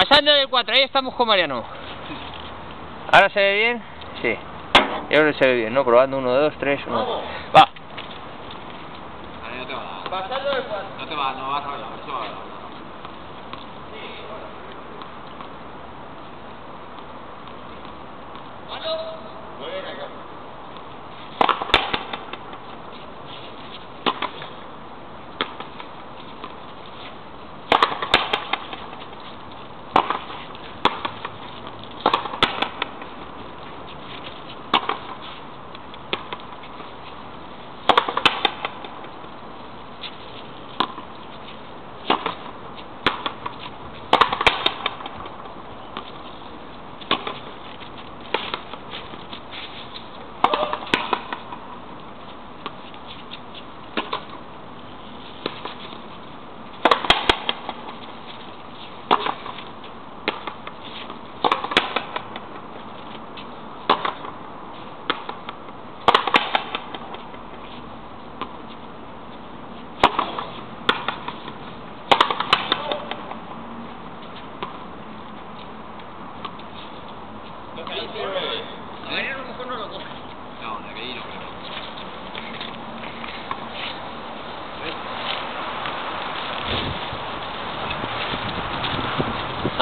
Pasando del 4, ahí estamos con Mariano. ¿Ahora se ve bien? Sí. Y ahora se ve bien, ¿no? Probando 1, 2, 3, 1. Va. Ahí no te va. Pasando del 4. No te va, no vas a hablar,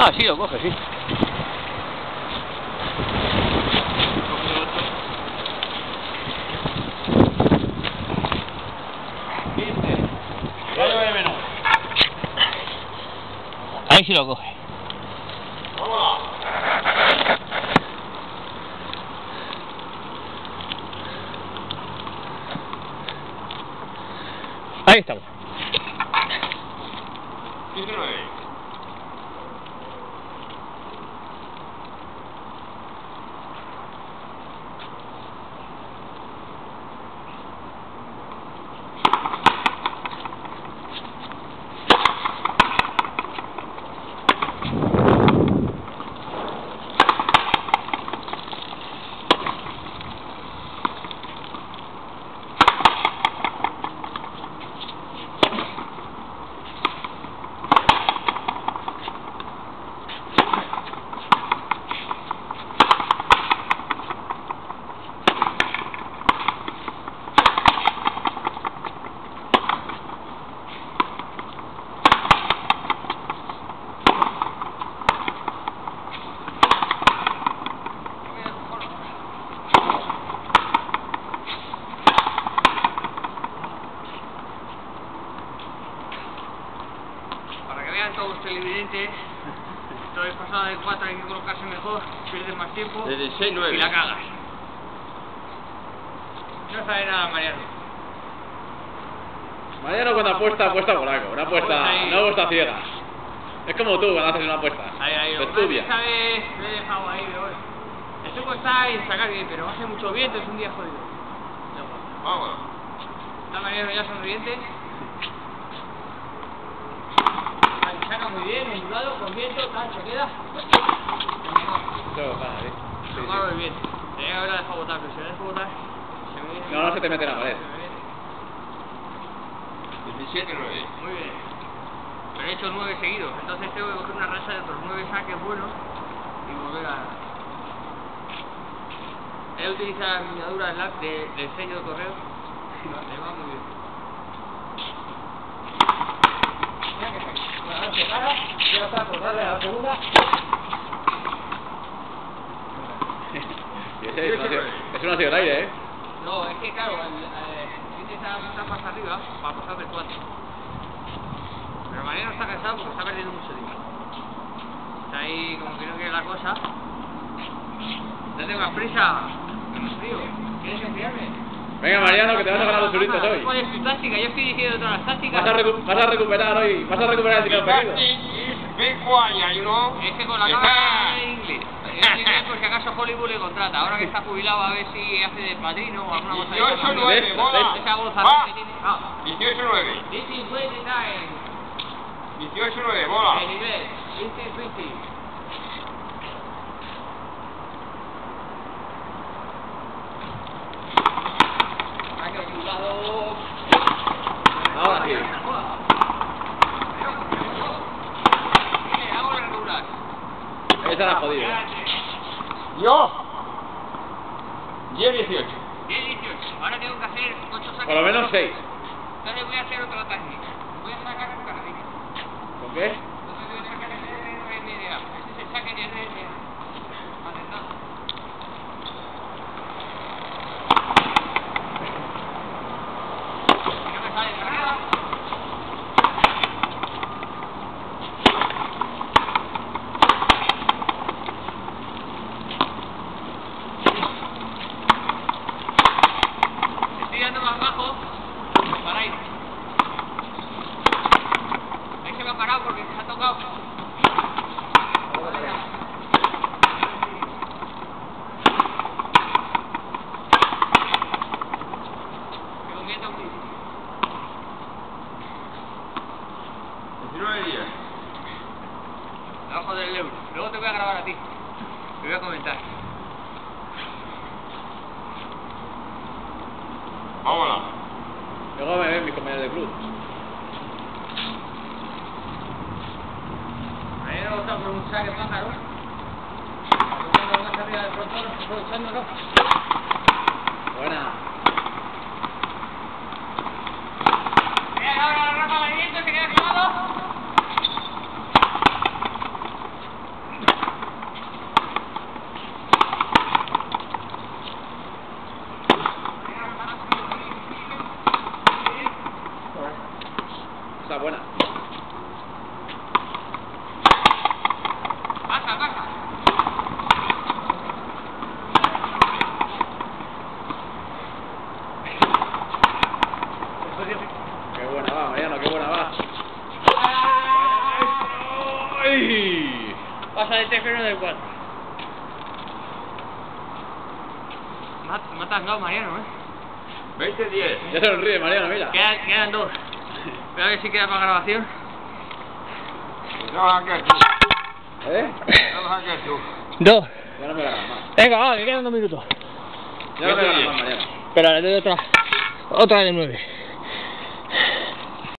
Ah, sí, lo coge, sí. Ahí sí lo coge. Ahí estamos. 19. Pasado de 4, hay que colocarse mejor, pierdes más tiempo Desde y la cagas. No sabe nada Mariano. Mariano cuando apuesta, apuesta por algo, una apuesta, no apuesta ciega. Es como tú cuando haces una apuesta. Ahí, ahí, estudia. esta vez lo he dejado ahí de hoy. El truco está en sacar bien, pero hace mucho viento, es un día jodido. Vamos. Está Mariano ya sonriente. Ahí, Saca muy bien, ondulado, con viento, se queda. Eso, vale, sí, sí. Malo el viento. Tenía que haberla dejado botar, pero si la dejo botar, se me viene. No, no se te mete la pared. Se me viene. Diecisiete nueve. Muy bien. Pero he hecho nueve seguidos, entonces tengo que coger una racha de otros nueve saques buenos y volver a... He utilizado la miniatura LAC de, del sello de correo le va muy bien. Mira que se- ya está por darle a la segunda. Y ese es, una, es una sido el aire, ¿eh? No, es que claro, el, esa montar más arriba para pasar del 4. Pero Mariano está cansado porque está perdiendo mucho tiempo. Está ahí como que no quiere la cosa. No tengas prisa, frío. ¿Quieres enfriarme? Venga, Mariano, que te vas a ganar los churritos hoy. ¿Cuál es tu táctica? Yo estoy diciendo todas las tácticas. Vas a, vas a recuperar hoy, vas a recuperar el dinero perdido. Big Wire, you know. Es que con la cara de inglés. Es por si acaso Hollywood le contrata. Ahora que está jubilado, a ver si hace de padrino o alguna cosa. 18 9, mola. Esa bolsa que tiene. 18 9. 18 9, mola. En inglés, este 18 20. Por lo menos 6. Entonces voy a hacer otra técnica. Voy a sacar un carril. ¿Con qué? Entonces voy a sacar el RNDA. Ese es el saque de RNDA. Atentado. Si no me sale de arriba. Estoy dando más bajo. Paráis. Ahí se me ha parado porque se ha tocado. Quedó quieto muy 19, 10. Abajo del euro. Luego te voy a grabar a ti. Te voy a comentar. Vámonos. Luego me ven mis compañeros de club. A mí me gusta por un saque pájaro. Más arriba del frontón, aprovechándolo. Buena. Mira, ahora la rama de viento se queda clavado. Está buena. Pasa, pasa. Qué buena va, Mariano, qué buena va. ¡Ay! Pasa de tercero del 4. Me ha tangado Mariano, ¿eh? 20, 10. Ya se sonríe, Mariano, mira. Quedan, quedan dos. Voy a ver si queda para grabación. Vamos a quedar tú. ¿Eh? Vamos a quedar tú. Dos. Ya no me ganas más. Venga, va, que quedan dos minutos. Ya no me ganas más, Mariano. Pero le doy otra. Otra de nueve.